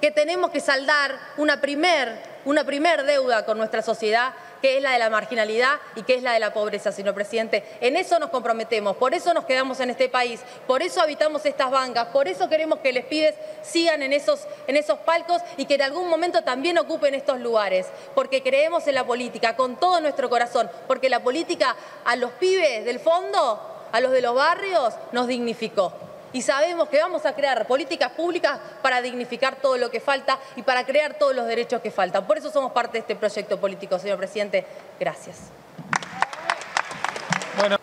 que tenemos que saldar una primer, una primer deuda con nuestra sociedad que es la de la marginalidad y que es la de la pobreza, señor presidente. En eso nos comprometemos, por eso nos quedamos en este país, por eso habitamos estas bancas, por eso queremos que les pibes sigan en esos, en esos palcos y que en algún momento también ocupen estos lugares, porque creemos en la política con todo nuestro corazón, porque la política a los pibes del fondo, a los de los barrios, nos dignificó y sabemos que vamos a crear políticas públicas para dignificar todo lo que falta y para crear todos los derechos que faltan. Por eso somos parte de este proyecto político, señor presidente. Gracias.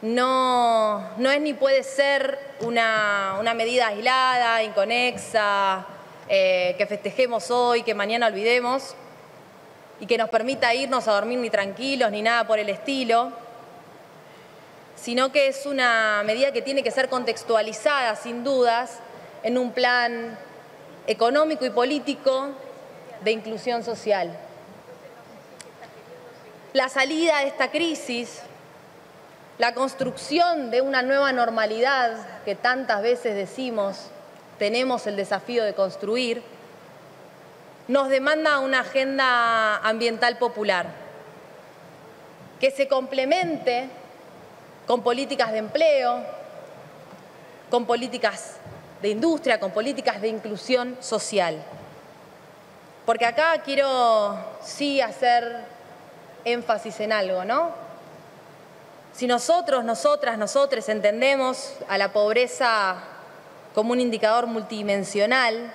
No, no es ni puede ser una, medida aislada, inconexa, eh, que festejemos hoy, que mañana olvidemos y que nos permita irnos a dormir ni tranquilos ni nada por el estilo sino que es una medida que tiene que ser contextualizada, sin dudas, en un plan económico y político de inclusión social. La salida de esta crisis, la construcción de una nueva normalidad que tantas veces decimos tenemos el desafío de construir, nos demanda una agenda ambiental popular que se complemente con políticas de empleo, con políticas de industria, con políticas de inclusión social. Porque acá quiero sí hacer énfasis en algo, ¿no? Si nosotros, nosotras, nosotres entendemos a la pobreza como un indicador multidimensional,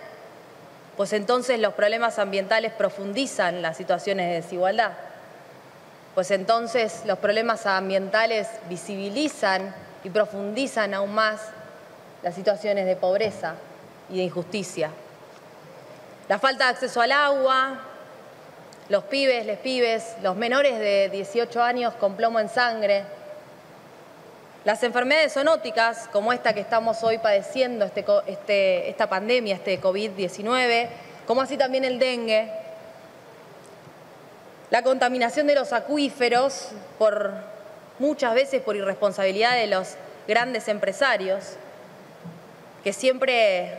pues entonces los problemas ambientales profundizan las situaciones de desigualdad pues entonces los problemas ambientales visibilizan y profundizan aún más las situaciones de pobreza y de injusticia. La falta de acceso al agua, los pibes, les pibes, los menores de 18 años con plomo en sangre, las enfermedades zoonóticas, como esta que estamos hoy padeciendo, este, este, esta pandemia, este COVID-19, como así también el dengue, la contaminación de los acuíferos, por, muchas veces por irresponsabilidad de los grandes empresarios, que siempre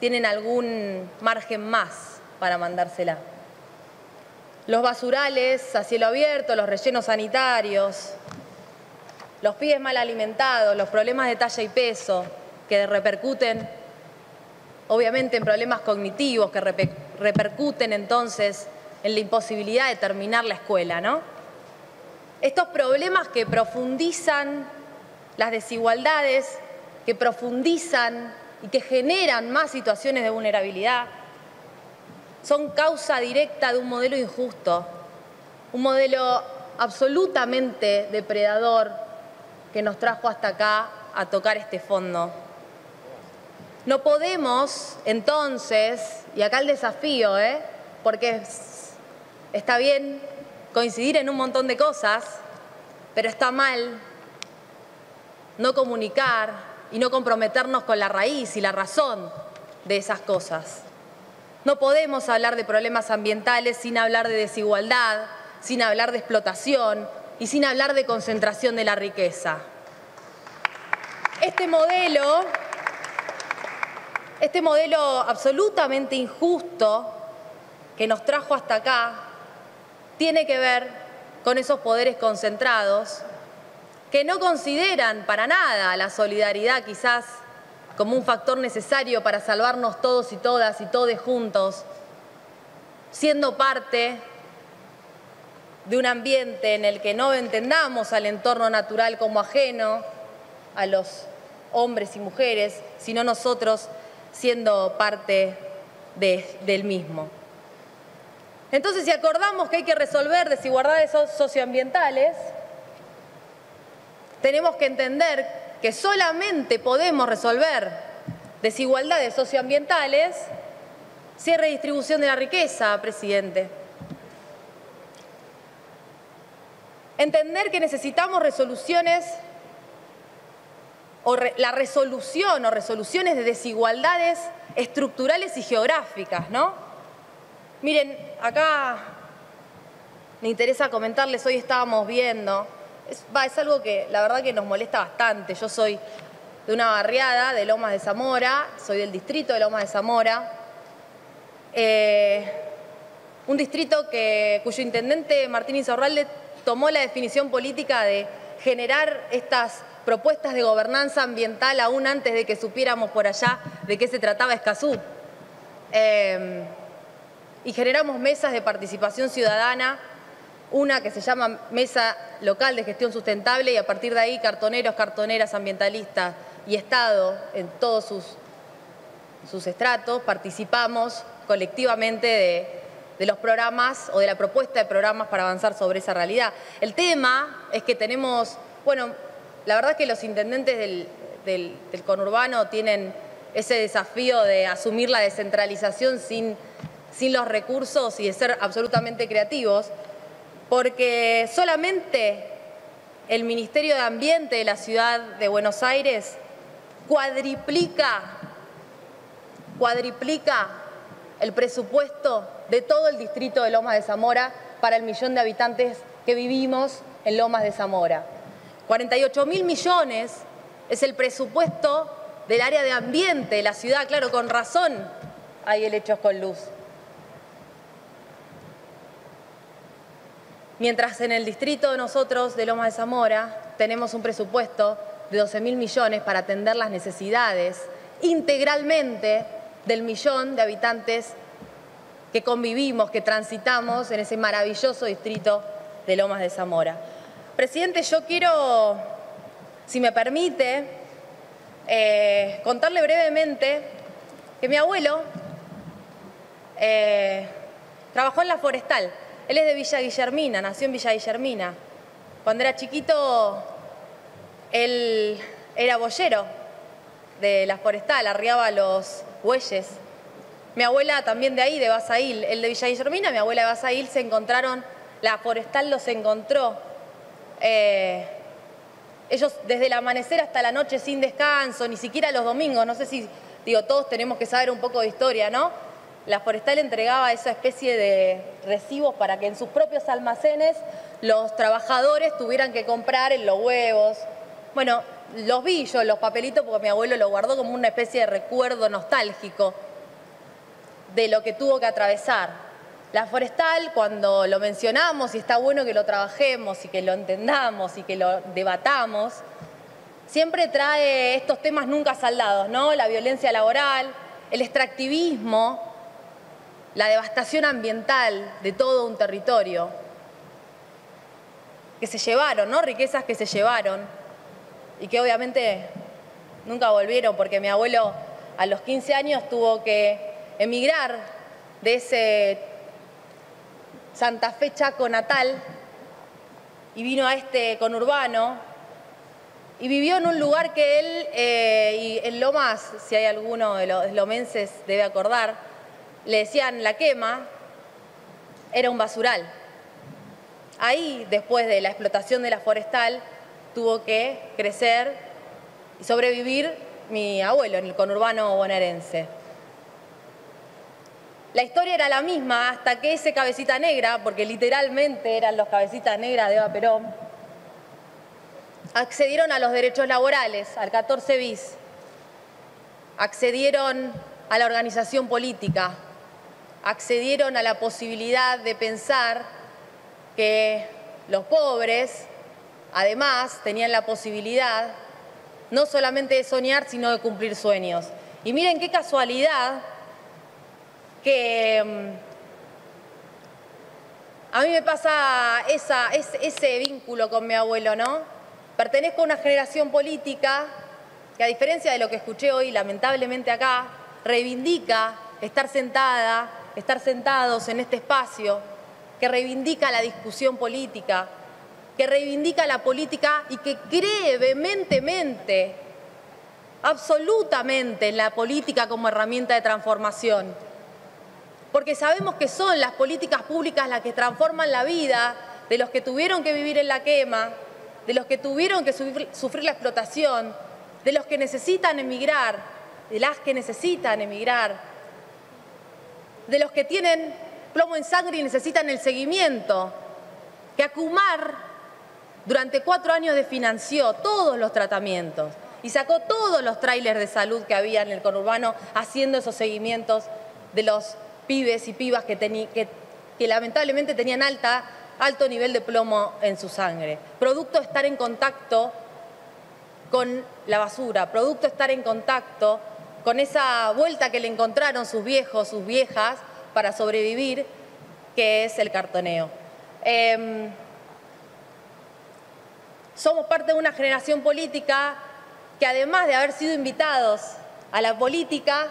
tienen algún margen más para mandársela. Los basurales a cielo abierto, los rellenos sanitarios, los pies mal alimentados, los problemas de talla y peso que repercuten obviamente en problemas cognitivos, que repercuten entonces en la imposibilidad de terminar la escuela, ¿no? Estos problemas que profundizan las desigualdades, que profundizan y que generan más situaciones de vulnerabilidad, son causa directa de un modelo injusto, un modelo absolutamente depredador que nos trajo hasta acá a tocar este fondo. No podemos, entonces, y acá el desafío, ¿eh? porque Está bien coincidir en un montón de cosas, pero está mal no comunicar y no comprometernos con la raíz y la razón de esas cosas. No podemos hablar de problemas ambientales sin hablar de desigualdad, sin hablar de explotación y sin hablar de concentración de la riqueza. Este modelo, este modelo absolutamente injusto que nos trajo hasta acá, tiene que ver con esos poderes concentrados que no consideran para nada la solidaridad quizás como un factor necesario para salvarnos todos y todas y todos juntos, siendo parte de un ambiente en el que no entendamos al entorno natural como ajeno a los hombres y mujeres, sino nosotros siendo parte del mismo. Entonces, si acordamos que hay que resolver desigualdades socioambientales, tenemos que entender que solamente podemos resolver desigualdades socioambientales si hay redistribución de la riqueza, presidente. Entender que necesitamos resoluciones o la resolución o resoluciones de desigualdades estructurales y geográficas, ¿no? Miren, acá me interesa comentarles, hoy estábamos viendo, es, algo que la verdad que nos molesta bastante. Yo soy de una barriada de Lomas de Zamora, soy del distrito de Lomas de Zamora, eh, un distrito que, cuyo intendente Martín Insaurralde tomó la definición política de generar estas propuestas de gobernanza ambiental aún antes de que supiéramos por allá de qué se trataba Escazú. Eh, y generamos mesas de participación ciudadana, una que se llama Mesa Local de Gestión Sustentable y a partir de ahí cartoneros, cartoneras, ambientalistas y Estado en todos sus, estratos participamos colectivamente de, los programas o de la propuesta de programas para avanzar sobre esa realidad. El tema es que tenemos, bueno, la verdad es que los intendentes del, del conurbano tienen ese desafío de asumir la descentralización sin, sin los recursos y de ser absolutamente creativos, porque solamente el Ministerio de Ambiente de la Ciudad de Buenos Aires cuadriplica, cuadriplica el presupuesto de todo el distrito de Lomas de Zamora para el millón de habitantes que vivimos en Lomas de Zamora. 48 mil millones es el presupuesto del área de ambiente de la ciudad. Claro, con razón hay helechos con luz. Mientras en el distrito de nosotros de Lomas de Zamora tenemos un presupuesto de 12 mil millones para atender las necesidades integralmente del millón de habitantes que convivimos, que transitamos en ese maravilloso distrito de Lomas de Zamora. Presidente, yo quiero, si me permite, eh, contarle brevemente que mi abuelo eh, trabajó en la forestal. Él es de Villa Guillermina, nació en Villa Guillermina. Cuando era chiquito, él era boyero de la forestal, arriaba los bueyes. Mi abuela también de ahí, de Basail, él de Villa Guillermina, mi abuela de Basail, se encontraron, la forestal los encontró. Eh, ellos desde el amanecer hasta la noche sin descanso, ni siquiera los domingos, no sé si, digo, todos tenemos que saber un poco de historia, ¿no? La forestal entregaba esa especie de recibos para que en sus propios almacenes los trabajadores tuvieran que comprar en los huevos. Bueno, los vi yo, los papelitos, porque mi abuelo lo guardó como una especie de recuerdo nostálgico de lo que tuvo que atravesar. La forestal, cuando lo mencionamos, y está bueno que lo trabajemos y que lo entendamos y que lo debatamos, siempre trae estos temas nunca saldados, ¿no? La violencia laboral, el extractivismo, la devastación ambiental de todo un territorio que se llevaron, ¿no? Riquezas que se llevaron y que obviamente nunca volvieron porque mi abuelo a los 15 años tuvo que emigrar de ese Santa Fe Chaco natal y vino a este conurbano y vivió en un lugar que él, eh, y en Lomas, si hay alguno de los lomenses debe acordar, le decían la quema, era un basural. Ahí, después de la explotación de la forestal, tuvo que crecer y sobrevivir mi abuelo en el conurbano bonaerense. La historia era la misma hasta que ese cabecita negra, porque literalmente eran los cabecitas negras de Eva Perón, accedieron a los derechos laborales, al 14 bis, accedieron a la organización política, accedieron a la posibilidad de pensar que los pobres, además, tenían la posibilidad no solamente de soñar, sino de cumplir sueños. Y miren qué casualidad que mm, a mí me pasa esa, ese vínculo con mi abuelo, ¿no? Pertenezco a una generación política que a diferencia de lo que escuché hoy, lamentablemente acá, reivindica estar sentada estar sentados en este espacio que reivindica la discusión política, que reivindica la política y que cree vehementemente, absolutamente en la política como herramienta de transformación. Porque sabemos que son las políticas públicas las que transforman la vida de los que tuvieron que vivir en la quema, de los que tuvieron que sufrir la explotación, de los que necesitan emigrar, de las que necesitan emigrar de los que tienen plomo en sangre y necesitan el seguimiento, que Acumar durante cuatro años desfinanció todos los tratamientos y sacó todos los trailers de salud que había en el conurbano haciendo esos seguimientos de los pibes y pibas que, lamentablemente tenían alto nivel de plomo en su sangre, producto de estar en contacto con la basura, producto de estar en contacto con esa vuelta que le encontraron sus viejos, sus viejas, para sobrevivir, que es el cartoneo. Em, somos parte de una generación política que además de haber sido invitados a la política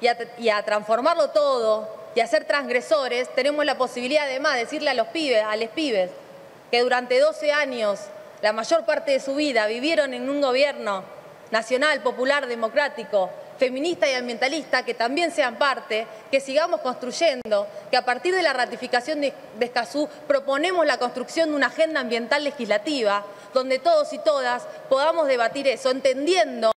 y a, transformarlo todo y a ser transgresores, tenemos la posibilidad además de decirle a los pibes, a los pibes, que durante 12 años, la mayor parte de su vida, vivieron en un gobierno nacional, popular, democrático, feminista y ambientalista, que también sean parte, que sigamos construyendo, que a partir de la ratificación de, Escazú proponemos la construcción de una agenda ambiental legislativa, donde todos y todas podamos debatir eso, entendiendo